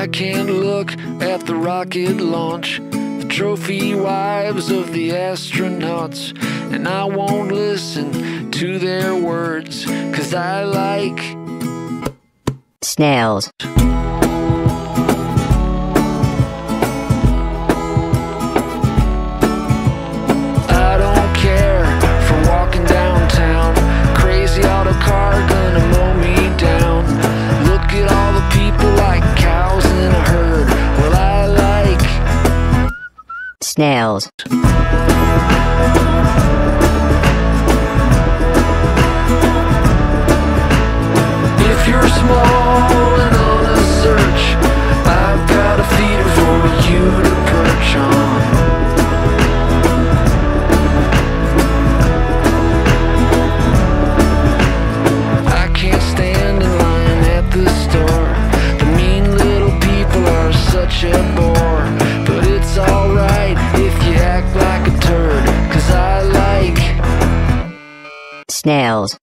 I can't look at the rocket launch, the trophy wives of the astronauts, and I won't listen to their words, cause I like snails. Nails. snails.